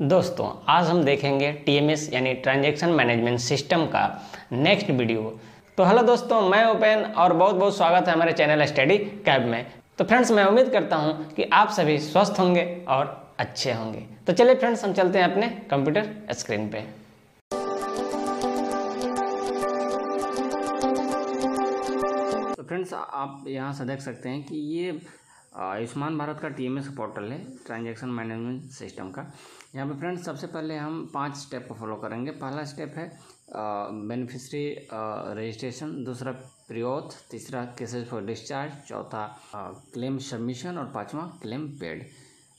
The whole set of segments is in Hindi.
दोस्तों, आज हम देखेंगे टीएमएस यानी ट्रांजैक्शन मैनेजमेंट सिस्टम का नेक्स्ट वीडियो तो हेलो दोस्तों, मैं उपेन और बहुत बहुत स्वागत है हमारे चैनल स्टडी कैब में। तो फ्रेंड्स मैं उम्मीद करता हूँ कि आप सभी स्वस्थ होंगे और अच्छे होंगे। तो चलिए फ्रेंड्स हम चलते हैं अपने कंप्यूटर स्क्रीन पे। तो फ्रेंड्स आप यहाँ से देख सकते हैं कि ये आयुष्मान भारत का टीएमएस पोर्टल है, ट्रांजैक्शन मैनेजमेंट सिस्टम का। यहाँ पे फ्रेंड्स, सबसे पहले हम पाँच स्टेप को फॉलो करेंगे। पहला स्टेप है बेनिफिशरी रजिस्ट्रेशन दूसरा प्रियोथ तीसरा केसेस फॉर डिस्चार्ज चौथा क्लेम सबमिशन और पांचवा क्लेम पेड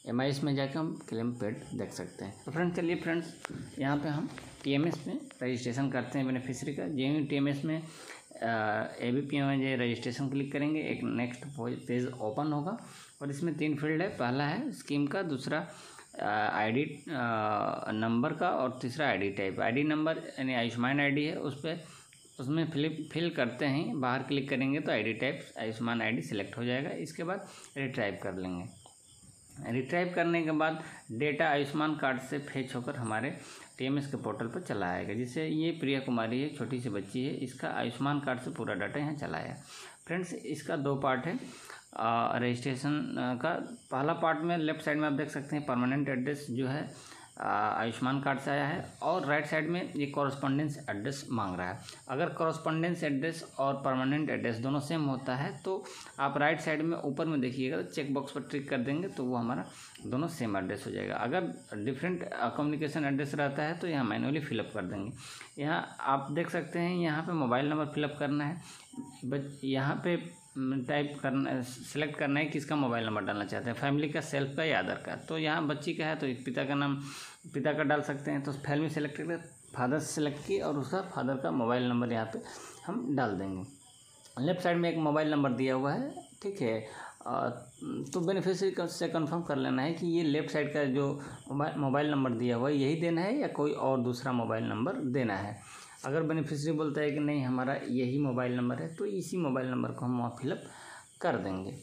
एमआईएस में जाकर हम क्लेम पेड देख सकते हैं। तो फ्रेंड्स, चलिए फ्रेंड्स, यहाँ पे हम टीएमएस में रजिस्ट्रेशन करते हैं बेनिफिशरी का। जे टी में A B P M registration click करेंगे, एक नेक्स्ट पेज ओपन होगा। और इसमें तीन फ़ील्ड है, पहला है स्कीम का, दूसरा आईडी नंबर का और तीसरा आईडी टाइप आईडी नंबर यानी आयुष्मान आईडी है, उस पर उसमें फिलिप फिल करते हैं, बाहर क्लिक करेंगे तो ID type Ayushman ID select हो जाएगा। इसके बाद रिट्राइव कर लेंगे। रिट्राइव करने के बाद डेटा आयुष्मान कार्ड से फेच होकर हमारे टीएमएस के पोर्टल पर चला आएगा जिससे ये प्रिया कुमारी है, छोटी सी बच्ची है, इसका आयुष्मान कार्ड से पूरा डाटा यहाँ चलाया फ्रेंड्स, इसका दो पार्ट है। रजिस्ट्रेशन का पहला पार्ट में लेफ़्ट साइड में आप देख सकते हैं, परमानेंट एड्रेस जो है आयुष्मान कार्ड से आया है और राइट साइड में ये कॉरस्पॉन्डेंस एड्रेस मांग रहा है। अगर कॉरस्पॉन्डेंस एड्रेस और परमानेंट एड्रेस दोनों सेम होता है तो आप राइट साइड में ऊपर में देखिएगा चेक बॉक्स पर ट्रिक कर देंगे तो वो हमारा दोनों सेम एड्रेस हो जाएगा। अगर डिफरेंट कम्युनिकेशन एड्रेस रहता है तो यहाँ मैनुअली फिलअप कर देंगे। यहाँ आप देख सकते हैं, यहाँ पर मोबाइल नंबर फिलअप करना है। बट यहाँ पे टाइप करना सेलेक्ट करना है किसका मोबाइल नंबर डालना चाहते हैं। फैमिली का सेल्फ का या अदर का। तो यहाँ बच्ची का है तो पिता का नाम, पिता का डाल सकते हैं। तो फैमिली सेलेक्ट करके फादर सेलेक्ट की और उसका फादर का मोबाइल नंबर यहाँ पे हम डाल देंगे। लेफ़्ट साइड में एक मोबाइल नंबर दिया हुआ है, ठीक है। तो बेनिफिशरी से कंफर्म कर लेना है कि ये लेफ़्ट साइड का जो मोबाइल नंबर दिया हुआ है, यही देना है या कोई और दूसरा मोबाइल नंबर देना है। अगर बेनिफिशरी बोलता है कि नहीं, हमारा यही मोबाइल नंबर है तो इसी मोबाइल नंबर को हम वहाँ फिलअप कर देंगे।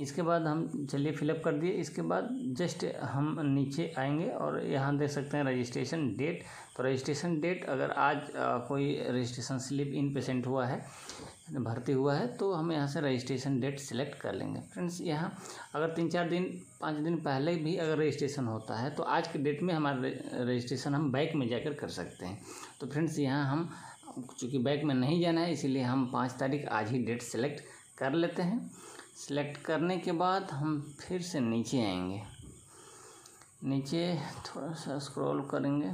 इसके बाद हम चलिए फिलअप कर दिए। इसके बाद जस्ट हम नीचे आएँगे और यहाँ देख सकते हैं रजिस्ट्रेशन डेट। तो रजिस्ट्रेशन डेट अगर आज आ, कोई रजिस्ट्रेशन स्लिप इन पेशेंट हुआ है भर्ती हुआ है तो हम यहाँ से रजिस्ट्रेशन डेट सिलेक्ट कर लेंगे। फ्रेंड्स यहाँ अगर तीन चार दिन पाँच दिन पहले भी अगर रजिस्ट्रेशन होता है तो आज के डेट में हमारा रजिस्ट्रेशन हम बैक में जाकर कर सकते हैं। तो फ्रेंड्स यहाँ हम चूँकि बैक में नहीं जाना है इसीलिए हम पाँच तारीख आज ही डेट सेलेक्ट कर लेते हैं। सेलेक्ट करने के बाद हम फिर से नीचे आएँगे। नीचे थोड़ा सा स्क्रॉल करेंगे।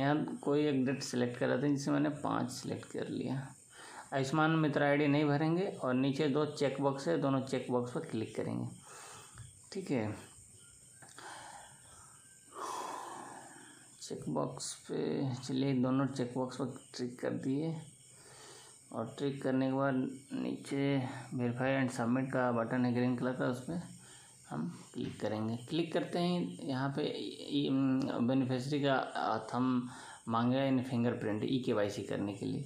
यहाँ कोई एक डेट सेलेक्ट कर थे जिसे मैंने पाँच सेलेक्ट कर लिया। आयुष्मान मित्र आईडी नहीं भरेंगे और नीचे दो चेक बॉक्स है, दोनों चेक बॉक्स पर क्लिक करेंगे। ठीक है। चेक बॉक्स पे चलिए, दोनों चेक बॉक्स पर ट्रिक कर दिए। और ट्रिक करने के बाद नीचे वेरीफाई एंड सबमिट का बटन है ग्रीन कलर का उस पर हम क्लिक करेंगे। क्लिक करते हैं यहाँ पे बेनिफिशरी का थम मांगेगा इन फिंगरप्रिंट ई के वाई सी करने के लिए।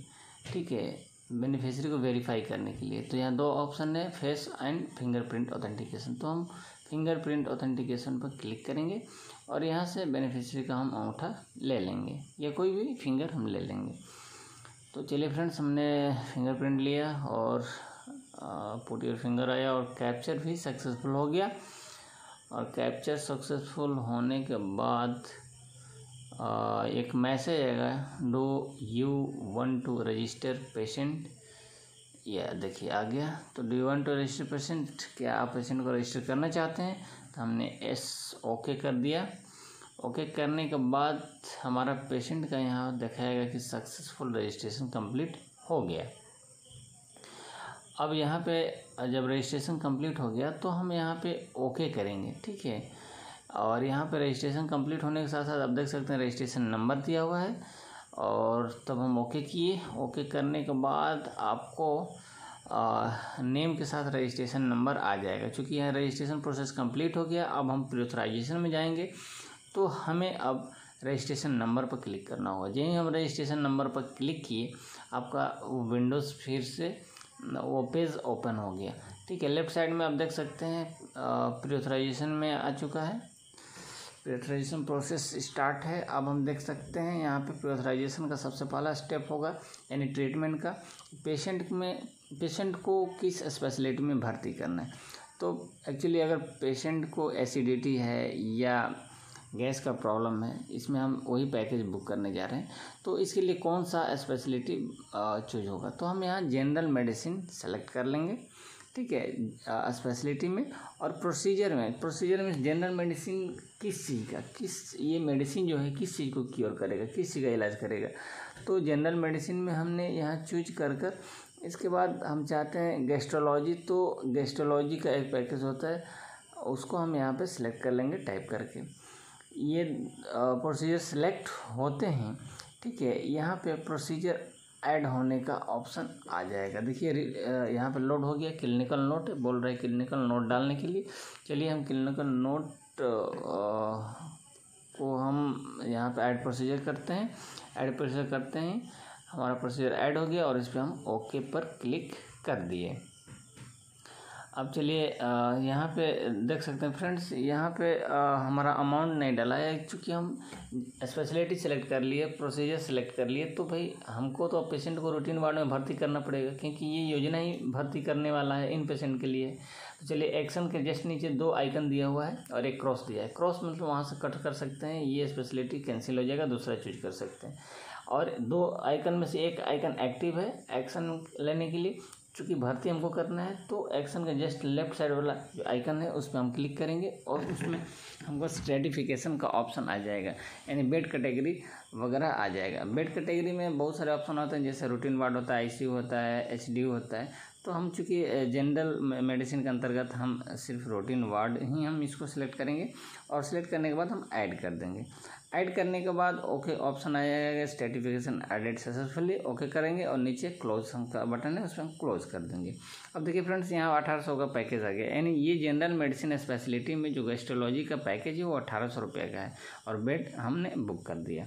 ठीक है बेनिफिशरी को वेरीफाई करने के लिए। तो यहाँ दो ऑप्शन है फेस एंड फिंगरप्रिंट ऑथेंटिकेशन तो हम फिंगरप्रिंट ऑथेंटिकेशन पर क्लिक करेंगे और यहाँ से बेनिफिशरी का हम अंगूठा ले लेंगे, या कोई भी फिंगर हम ले लेंगे। तो चलिए फ्रेंड्स हमने फिंगरप्रिंट लिया और पुट योर फिंगर आया और कैप्चर भी सक्सेसफुल हो गया। और कैप्चर सक्सेसफुल होने के बाद आ, एक मैसेज आएगा do you want to register patient या देखिए आ गया। तो do you want to register patient क्या आप पेशेंट को रजिस्टर करना चाहते हैं? तो हमने एस ओके कर दिया। ओके करने के बाद हमारा पेशेंट का यहाँ दिखाएगा कि सक्सेसफुल रजिस्ट्रेशन कंप्लीट हो गया। अब यहाँ पे जब रजिस्ट्रेशन कंप्लीट हो गया तो हम यहाँ पे ओके करेंगे ठीक है? और यहाँ पे रजिस्ट्रेशन कंप्लीट होने के साथ साथ आप देख सकते हैं रजिस्ट्रेशन नंबर दिया हुआ है। और तब हम ओके किए। ओके करने के बाद आपको आ, नेम के साथ रजिस्ट्रेशन नंबर आ जाएगा। क्योंकि यहाँ रजिस्ट्रेशन प्रोसेस कंप्लीट हो गया अब हम प्रियोथराइजेशन में जाएँगे। तो हमें अब रजिस्ट्रेशन नंबर पर क्लिक करना होगा। जैसे हम रजिस्ट्रेशन नंबर पर क्लिक किए, आपका विंडोज़ फिर से वो पेज ओपन हो गया। ठीक है लेफ़्ट साइड में आप देख सकते हैं प्रियोथराइजेशन में आ चुका है। प्रियोथराइजेशन प्रोसेस स्टार्ट है। अब हम देख सकते हैं, यहाँ पे प्रियोथराइजेशन का सबसे पहला स्टेप होगा, यानी ट्रीटमेंट का। पेशेंट में पेशेंट को किस स्पेशलिटी में भर्ती करना है? तो एक्चुअली अगर पेशेंट को एसिडिटी है या गैस का प्रॉब्लम है। इसमें हम वही पैकेज बुक करने जा रहे हैं। तो इसके लिए कौन सा स्पेशलिटी चूज़ होगा? तो हम यहाँ जनरल मेडिसिन सेलेक्ट कर लेंगे, ठीक है स्पेशलिटी में और प्रोसीजर में। प्रोसीजर में जनरल मेडिसिन किस चीज़ का, किस, ये मेडिसिन जो है, किस चीज़ को क्योर करेगा, किस चीज़ का इलाज करेगा? तो जनरल मेडिसिन में हमने यहाँ चूज़ कर कर, इसके बाद हम चाहते हैं गेस्ट्रोलॉजी। तो गेस्ट्रोलॉजी का एक पैकेज होता है, उसको हम यहाँ पे सिलेक्ट कर लेंगे टाइप करके। ये प्रोसीजर सिलेक्ट होते हैं, ठीक है? यहाँ पे प्रोसीजर ऐड होने का ऑप्शन आ जाएगा। देखिए यहाँ पे लोड हो गया क्लिनिकल नोट बोल रहे हैं क्लिनिकल नोट डालने के लिए। चलिए, हम क्लिनिकल नोट को हम यहाँ पे ऐड प्रोसीजर करते हैं। ऐड प्रोसीजर करते हैं। हमारा प्रोसीजर ऐड हो गया और इस पर हम ओके पर क्लिक कर दिए। अब चलिए यहाँ पे देख सकते हैं फ्रेंड्स, यहाँ पे हमारा अमाउंट नहीं डाला है। क्योंकि हम स्पेशलिटी सेलेक्ट कर लिए प्रोसीजर सेलेक्ट कर लिए तो भाई हमको तो पेशेंट को रूटीन वार्ड में भर्ती करना पड़ेगा, क्योंकि ये योजना ही भर्ती करने वाला है इन पेशेंट के लिए। तो चलिए एक्शन के जस्ट नीचे दो आइकन दिया हुआ है और एक क्रॉस दिया है। क्रॉस मतलब वहाँ से कट कर सकते हैं, ये स्पेशलिटी कैंसिल हो जाएगा, दूसरा चूज़ कर सकते हैं। और दो आइकन में से एक आइकन एक्टिव है एक्शन लेने के लिए। चूँकि भर्ती हमको करना है तो एक्शन का जस्ट लेफ़्ट साइड वाला जो आइकन है, उस पर हम क्लिक करेंगे और उसमें हमको स्ट्रेटिफिकेशन का ऑप्शन आ जाएगा। यानी बेड कैटेगरी वगैरह आ जाएगा। बेड कैटेगरी में बहुत सारे ऑप्शन होते हैं, जैसे रूटीन वार्ड होता है आईसीयू होता है एचडीयू होता है। तो हम चूँकि जनरल मेडिसिन के अंतर्गत हम सिर्फ़ रूटीन वार्ड ही हम इसको सिलेक्ट करेंगे और सिलेक्ट करने के बाद हम ऐड कर देंगे। ऐड करने के बाद ओके ऑप्शन आ जाएगा स्टेटिफिकेशन एडेड सक्सेसफुली ओके करेंगे और नीचे क्लोज का बटन है, उसमें क्लोज कर देंगे। अब देखिए फ्रेंड्स यहाँ अठारह सौ का पैकेज आ गया। यानी ये जनरल मेडिसिन स्पेशलिटी में जो गेस्ट्रोलॉजी का पैकेज है, वो अठारह सौ रुपये का है। और बेड हमने बुक कर दिया।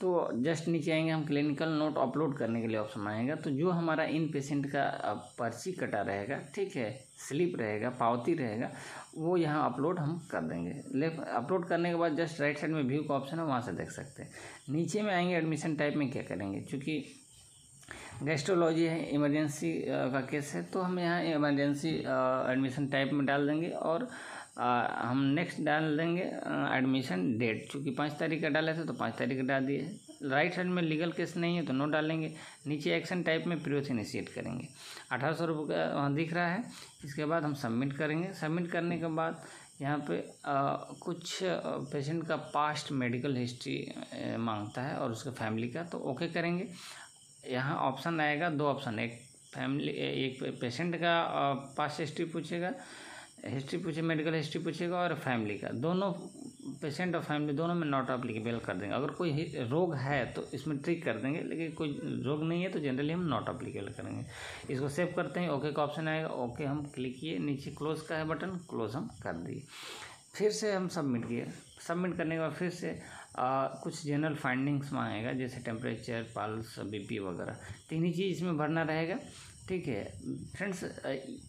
तो जस्ट नीचे आएँगे हम क्लिनिकल नोट अपलोड करने के लिए ऑप्शन आएगा तो जो हमारा इन पेशेंट का पर्ची कटा रहेगा ठीक है स्लिप रहेगा पावती रहेगा वो यहाँ अपलोड हम कर देंगे। लेफ़्ट अपलोड करने के बाद जस्ट राइट साइड में व्यू का ऑप्शन है वहाँ से देख सकते हैं। नीचे में आएँगे एडमिशन टाइप में क्या करेंगे? चूँकि गेस्ट्रोलॉजी है इमरजेंसी का केस है तो हम यहाँ इमरजेंसी एडमिशन टाइप में डाल देंगे और आ, हम नेक्स्ट डाल देंगे एडमिशन डेट चूँकि पाँच तारीख का डाले थे तो पाँच तारीख का डाल दिए। राइट साइड में लीगल केस नहीं है तो नो डालेंगे। नीचे एक्शन टाइप में प्रियोथ इनिशिएट करेंगे। अठारह सौ रुपये का वहाँ दिख रहा है। इसके बाद हम सबमिट करेंगे। सबमिट करने के बाद यहाँ पे आ, कुछ पेशेंट का पास्ट मेडिकल हिस्ट्री माँगता है और उसके फैमिली का तो ओके करेंगे। यहाँ ऑप्शन आएगा दो ऑप्शन एक फैमिली एक पेशेंट का पास्ट हिस्ट्री पूछेगा हिस्ट्री पूछे मेडिकल हिस्ट्री पूछेगा और फैमिली का। दोनों पेशेंट और फैमिली दोनों में नॉट अप्लीकेबल कर देंगे। अगर कोई रोग है तो इसमें ट्रिक कर देंगे लेकिन कोई रोग नहीं है तो जनरली हम नॉट अप्लीकेबल करेंगे। इसको सेव करते हैं ओके का ऑप्शन आएगा ओके हम क्लिक किए नीचे क्लोज का है बटन क्लोज हम कर दिए। फिर से हम सबमिट किए। सबमिट करने के बाद फिर से आ, कुछ जनरल फाइंडिंग्स मांगेगा जैसे टेम्परेचर पल्स बीपी वगैरह। तीन ही चीज़ इसमें भरना रहेगा। ठीक है। फ्रेंड्स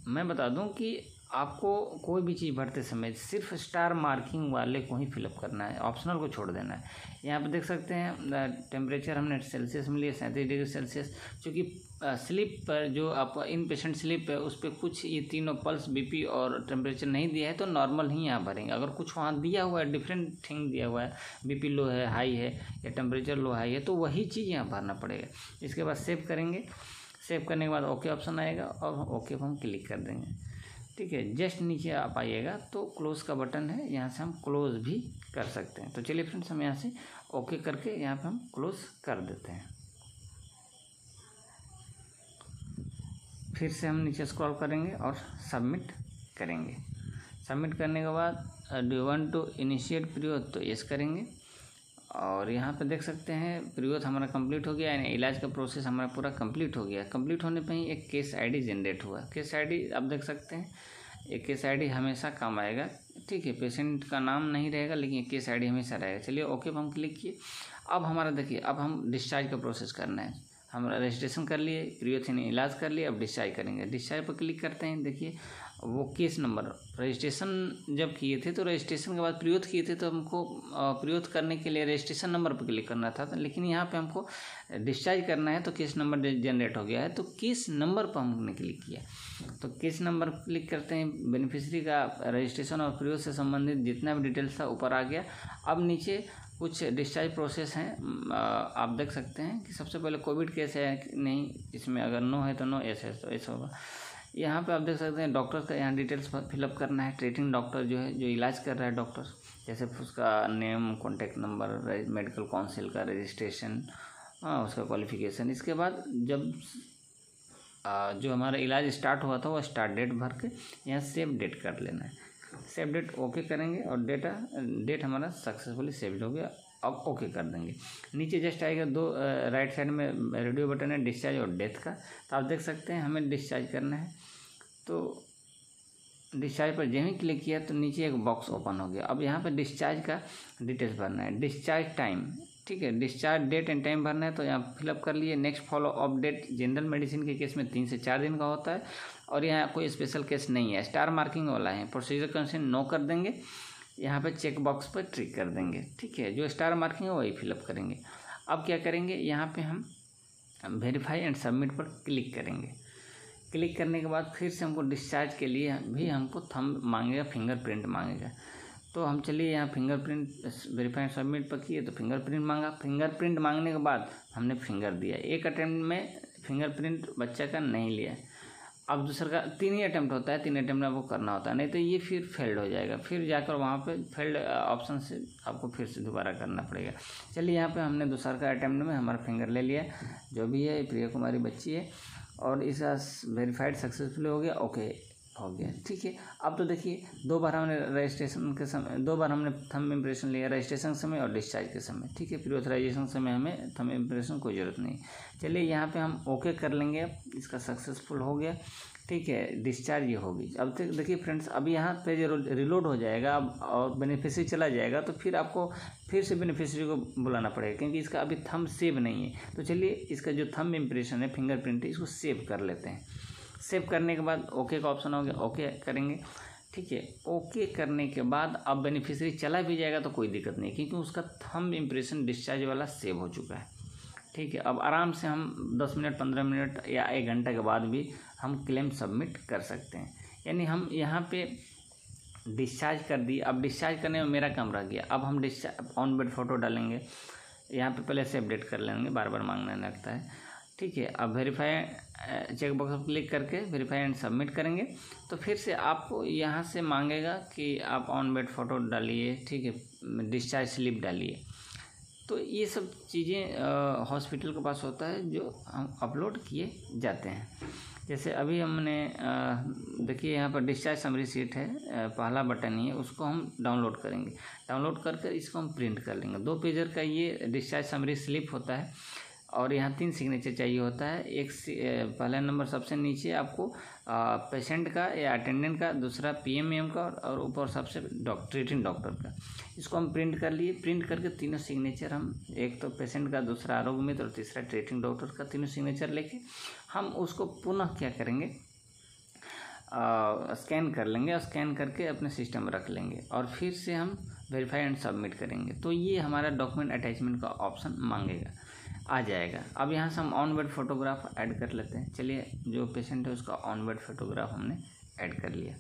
मैं बता दूँ कि आपको कोई भी चीज़ भरते समय सिर्फ़ स्टार मार्किंग वाले को ही फिलअप करना है ऑप्शनल को छोड़ देना है। यहाँ पर देख सकते हैं टेम्परेचर हमने सेल्सियस में लिया, सैंतीस डिग्री सेल्सियस क्योंकि स्लिप पर जो आप इन पेशेंट स्लिप है, उस पर कुछ ये तीनों पल्स बीपी और टेम्परेचर नहीं दिया है तो नॉर्मल ही यहाँ भरेंगे। अगर कुछ वहाँ दिया हुआ है डिफरेंट थिंग दिया हुआ है बीपी लो है हाई है, या टेम्परेचर लो हाई है तो वही चीज़ यहाँ भरना पड़ेगा। इसके बाद सेव करेंगे। सेव करने के बाद ओके ऑप्शन आएगा और ओके पर हम क्लिक कर देंगे। ठीक है जस्ट नीचे आप आइएगा तो क्लोज़ का बटन है, यहाँ से हम क्लोज़ भी कर सकते हैं। तो चलिए फ्रेंड्स हम यहाँ से ओके करके यहाँ पे हम क्लोज़ कर देते हैं। फिर से हम नीचे स्क्रॉल करेंगे और सबमिट करेंगे। सबमिट करने के बाद do want to initiate preauth तो यस करेंगे। और यहाँ पे देख सकते हैं प्रियोथ हमारा कंप्लीट हो गया यानी इलाज का प्रोसेस हमारा पूरा कंप्लीट हो गया। कंप्लीट होने पर ही एक केस आईडी जनरेट हुआ। केस आईडी आप देख सकते हैं, एक केस आईडी हमेशा काम आएगा। ठीक है पेशेंट का नाम नहीं रहेगा, लेकिन एक केस आईडी हमेशा रहेगा। चलिए ओके पर हम क्लिक किए। अब हमारा देखिए, अब हम डिस्चार्ज का प्रोसेस करना है। हम रजिस्ट्रेशन कर लिए प्रियोथिन इलाज कर लिए, अब डिस्चार्ज करेंगे। डिस्चार्ज पर क्लिक करते हैं, देखिए। वो केस नंबर, रजिस्ट्रेशन जब किए थे तो रजिस्ट्रेशन के बाद प्रयोग किए थे तो हमको प्रयोग करने के लिए रजिस्ट्रेशन नंबर पर क्लिक करना था, लेकिन यहाँ पे हमको डिस्चार्ज करना है तो केस नंबर जनरेट हो गया है तो केस नंबर पर हमने क्लिक किया तो केस नंबर क्लिक करते हैं बेनिफिशरी का रजिस्ट्रेशन और प्रयोग से संबंधित जितना भी डिटेल्स था, ऊपर आ गया। अब नीचे कुछ डिस्चार्ज प्रोसेस हैं आप देख सकते हैं कि सबसे पहले कोविड केस है नहीं, इसमें अगर नो है तो नो है तो ऐसा होगा। यहाँ पे आप देख सकते हैं डॉक्टर का यहाँ डिटेल्स फिलअप करना है। ट्रीटिंग डॉक्टर जो है जो इलाज कर रहा है डॉक्टर जैसे उसका name contact number medical council का रजिस्ट्रेशन हाँ उसका क्वालिफिकेशन इसके बाद जब आ, जो हमारा इलाज स्टार्ट हुआ था वो स्टार्ट डेट भर के यहाँ सेव डेट कर लेना है। सेव डेट ओके करेंगे और डेटा डेट हमारा सक्सेसफुली सेव हो गया। अब ओके कर देंगे। नीचे जस्ट आएगा दो राइट साइड में रेडियो बटन है डिस्चार्ज और डेथ का। तो आप देख सकते हैं, हमें डिस्चार्ज करना है। तो डिस्चार्ज पर जब ही क्लिक किया तो नीचे एक बॉक्स ओपन हो गया। अब यहाँ पर डिस्चार्ज का डिटेल्स भरना है। डिस्चार्ज टाइम ठीक है? डिस्चार्ज डेट एंड टाइम भरना है तो यहाँ फिलअप कर लिए। Next follow up date general medicine के केस में तीन से चार दिन का होता है। और यहाँ कोई स्पेशल केस नहीं है। स्टार मार्किंग वाला है। प्रोसीजर कंसेंट नो कर देंगे। यहाँ पे चेक बॉक्स पर ट्रिक कर देंगे। ठीक है, जो स्टार मार्किंग है वही फिलअप करेंगे। अब क्या करेंगे? यहाँ पे हम वेरीफाई एंड सबमिट पर क्लिक करेंगे। क्लिक करने के बाद फिर से हमको डिस्चार्ज के लिए भी हमको थम मांगेगा फिंगरप्रिंट मांगेगा। तो हम चलिए यहाँ फिंगरप्रिंट वेरीफाई एंड सबमिट पर किए तो फिंगरप्रिंट मांगा। फिंगरप्रिंट मांगने के बाद हमने फिंगर दिया। एक अटैम्प्ट में फिंगरप्रिंट बच्चा का नहीं लिया। अब दूसरा का, तीन ही अटैम्प्ट होता है, तीन अटैम्प्ट में वो करना होता है, नहीं तो ये फिर फेल्ड हो जाएगा। फिर जाकर वहाँ पे फेल्ड ऑप्शन से आपको फिर से दोबारा करना पड़ेगा। चलिए यहाँ पे हमने दूसरा का अटैम्प्ट में हमारा फिंगर ले लिया, जो भी है प्रिया कुमारी बच्ची है, और इसका वेरीफाइड सक्सेसफुल हो गया ओके हो गया। ठीक है, अब तो देखिए दो बार हमने रजिस्ट्रेशन के समय दो बार हमने थम इम्प्रेशन लिया रजिस्ट्रेशन समय और डिस्चार्ज के समय। ठीक है फिर ऑथराइजेशन समय हमें थम इम्प्रेशन कोई ज़रूरत नहीं। चलिए, यहाँ पे हम ओके कर लेंगे। इसका सक्सेसफुल हो गया। ठीक है डिस्चार्ज ये होगी। अब तक देखिए फ्रेंड्स अब यहाँ पे जो रिलोड हो जाएगा अब और बेनिफिशरी चला जाएगा तो फिर आपको फिर से बेनिफिशरी को बुलाना पड़ेगा, क्योंकि इसका अभी थम सेव नहीं है। तो चलिए, इसका जो थम इम्प्रेशन है फिंगरप्रिंट इसको सेव कर लेते हैं। सेव करने के बाद ओके का ऑप्शन हो गया ओके करेंगे। ठीक है, ओके करने के बाद अब बेनिफिशरी चला भी जाएगा तो कोई दिक्कत नहीं क्योंकि उसका थम इम्प्रेशन डिस्चार्ज वाला सेव हो चुका है। ठीक है, अब आराम से हम दस मिनट, पंद्रह मिनट या एक घंटे के बाद भी हम क्लेम सबमिट कर सकते हैं। यानी हम यहाँ पे डिस्चार्ज कर दिए। अब डिस्चार्ज करने में मेरा काम रह गया। अब हम डिस्चार्ज ऑन बेड फ़ोटो डालेंगे। यहाँ पे पहले से अपडेट कर लेंगे बार बार मांगने लगता है। ठीक है, अब वेरीफाई चेक बॉक्स पर क्लिक करके वेरीफाई एंड सबमिट करेंगे। तो फिर से आपको यहाँ से मांगेगा कि आप ऑन बेड फ़ोटो डालिए, ठीक है डिस्चार्ज स्लिप डालिए। तो ये सब चीज़ें हॉस्पिटल के पास होता है, जो हम अपलोड किए जाते हैं। जैसे अभी हमने देखिए यहाँ पर डिस्चार्ज समरी सीट है पहला बटन ही है, उसको हम डाउनलोड करेंगे। डाउनलोड कर कर इसको हम प्रिंट कर लेंगे। दो पेजर का ये डिस्चार्ज समरी स्लिप होता है। और यहाँ तीन सिग्नेचर चाहिए होता है। एक पहला नंबर सबसे नीचे आपको पेशेंट का या अटेंडेंट का, दूसरा पीएमएम का और ऊपर सबसे डॉक्टर ट्रीटिंग डॉक्टर का। इसको हम प्रिंट कर लिए। प्रिंट करके तीनों सिग्नेचर हम, एक तो पेशेंट का, दूसरा आरोग्य मित्र और तीसरा ट्रीटिंग डॉक्टर का तीनों सिग्नेचर लेके हम उसको पुनः क्या करेंगे? स्कैन कर लेंगे और स्कैन करके अपने सिस्टम में रख लेंगे और फिर से हम वेरीफाई एंड सबमिट करेंगे। तो ये हमारा डॉक्यूमेंट अटैचमेंट का ऑप्शन मांगेगा। आ जाएगा। अब यहाँ से हम ऑन बेड फोटोग्राफ ऐड कर लेते हैं। चलिए, जो पेशेंट है उसका ऑन बेड फोटोग्राफ हमने ऐड कर लिया।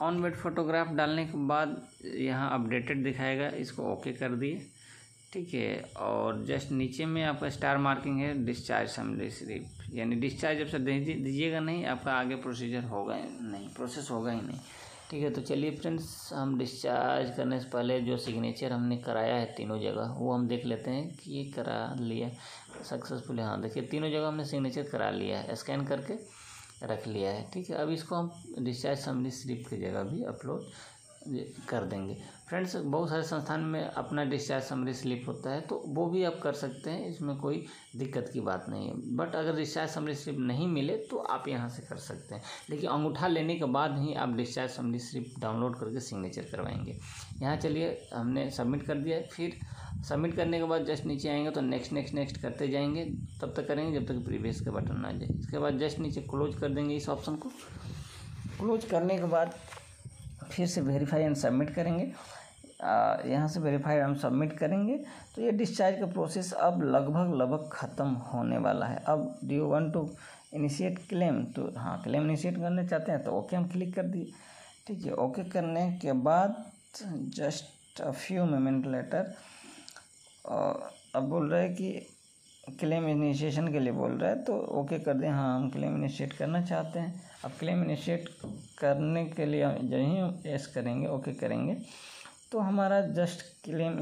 ऑन बेड फोटोग्राफ डालने के बाद यहाँ अपडेटेड दिखाएगा। इसको ओके कर दिए। ठीक है, और जस्ट नीचे में आपका स्टार मार्किंग है डिस्चार्ज समझ सिर्फ़। यानी डिस्चार्ज जब से दीजिएगा नहीं, आपका आगे प्रोसीजर होगा नहीं प्रोसेस होगा ही नहीं। ठीक है तो चलिए फ्रेंड्स हम डिस्चार्ज करने से पहले जो सिग्नेचर हमने कराया है तीनों जगह, वो हम देख लेते हैं कि ये करा लिया सक्सेसफुल हाँ देखिए, तीनों जगह हमने सिग्नेचर करा लिया है स्कैन करके रख लिया है, ठीक है। अब इसको हम डिस्चार्ज समरी स्लिप की जगह भी अपलोड कर देंगे। फ्रेंड्स बहुत सारे संस्थान में अपना डिस्चार्ज समरी स्लिप होता है तो वो भी आप कर सकते हैं, इसमें कोई दिक्कत की बात नहीं है। बट अगर डिस्चार्ज समरी स्लिप नहीं मिले तो आप यहाँ से कर सकते हैं। लेकिन अंगूठा लेने के बाद ही आप डिस्चार्ज समरी स्लिप डाउनलोड करके सिग्नेचर करवाएँगे। यहाँ चलिए, हमने सबमिट कर दिया। फिर सबमिट करने के बाद जस्ट नीचे आएँगे तो नेक्स्ट नेक्स्ट नेक्स्ट करते जाएँगे। तब तक करेंगे जब तक प्रीवियस का बटन आ जाए। इसके बाद जस्ट नीचे क्लोज कर देंगे इस ऑप्शन को। क्लोज करने के बाद फिर से वेरीफाई एंड सबमिट करेंगे। यहाँ से वेरीफाइड हम सबमिट करेंगे तो ये डिस्चार्ज का प्रोसेस अब लगभग लगभग ख़त्म होने वाला है। अब do you want to initiate claim तो हाँ क्लेम इनिशिएट करना चाहते हैं तो ओके हम क्लिक कर दिए। ठीक है ओके करने के बाद just a few moment later अब बोल रहे हैं कि क्लेम इनिशिएशन के लिए बोल रहा है तो ओके कर दें हाँ हम क्लेम इनिशिएट करना चाहते हैं। अब क्लेम इनिशिएट करने के लिए जब ही एस करेंगे ओके करेंगे। तो हमारा जस्ट क्लेम